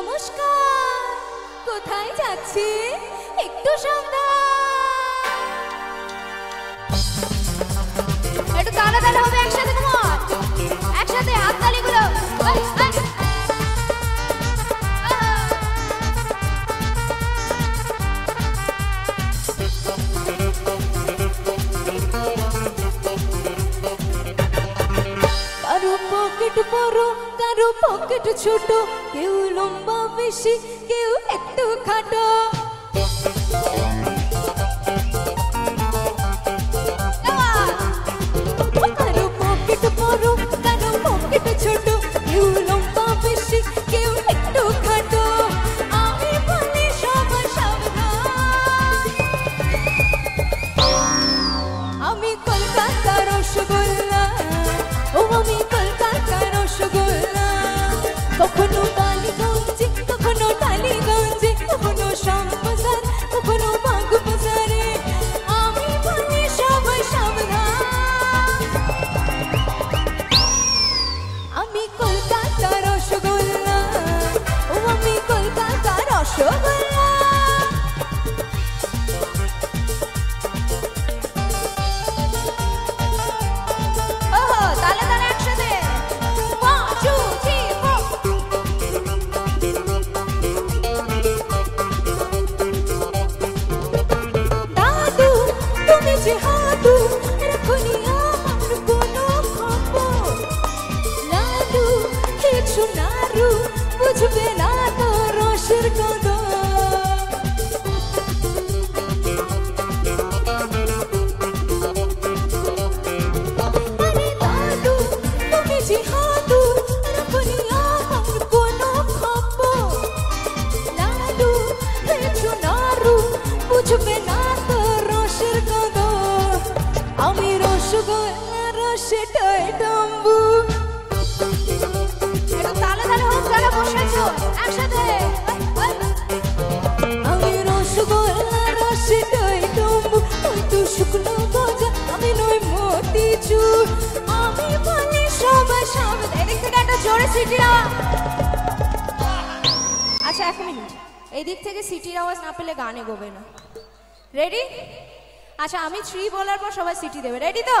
নমস্কার। কোথায় যাচ্ছে? একটু সাবধান কারও পকেট ছোট কেউ লম্বা বেশি কেউ একটু খাটো। রসেটাই ডম্বু। তালে তালে হোক যারা বসেছো একসাথে। আমি রসগোল্লা রসেটাই ডম্বু তুই তো শুকনো গজা, আমি নই মতিচুর আমি বলি সবাই সামনে এদিক থেকে একটা জোরে আওয়াজ। আচ্ছা এক মিনিট। এই দিক থেকে সিটির আওয়াজ না পেলে গানে গোবে না। রেডি আচ্ছা আমি থ্রি বলার পর সবাই সিটি দেবে। রেডি তো?